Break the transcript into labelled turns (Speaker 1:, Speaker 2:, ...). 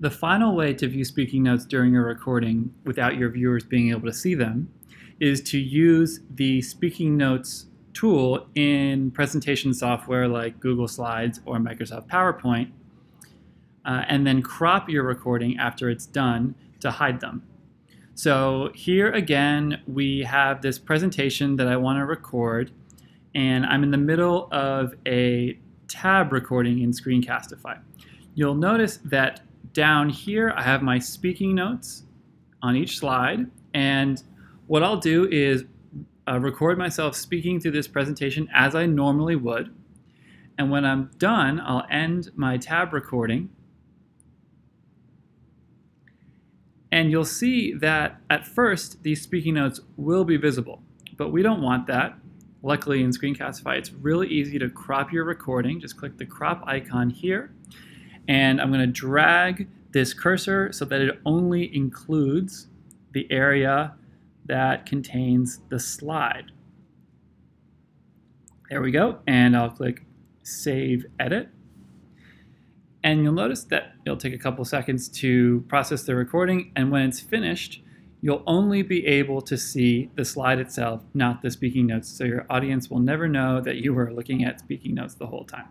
Speaker 1: The final way to view speaking notes during a recording without your viewers being able to see them is to use the speaking notes tool in presentation software like Google Slides or Microsoft PowerPoint, uh, and then crop your recording after it's done to hide them. So here again, we have this presentation that I want to record, and I'm in the middle of a tab recording in Screencastify. You'll notice that down here, I have my speaking notes on each slide. And what I'll do is uh, record myself speaking through this presentation as I normally would. And when I'm done, I'll end my tab recording. And you'll see that at first, these speaking notes will be visible, but we don't want that. Luckily in Screencastify, it's really easy to crop your recording. Just click the crop icon here and I'm going to drag this cursor so that it only includes the area that contains the slide. There we go, and I'll click Save Edit. And you'll notice that it'll take a couple seconds to process the recording, and when it's finished, you'll only be able to see the slide itself, not the speaking notes, so your audience will never know that you were looking at speaking notes the whole time.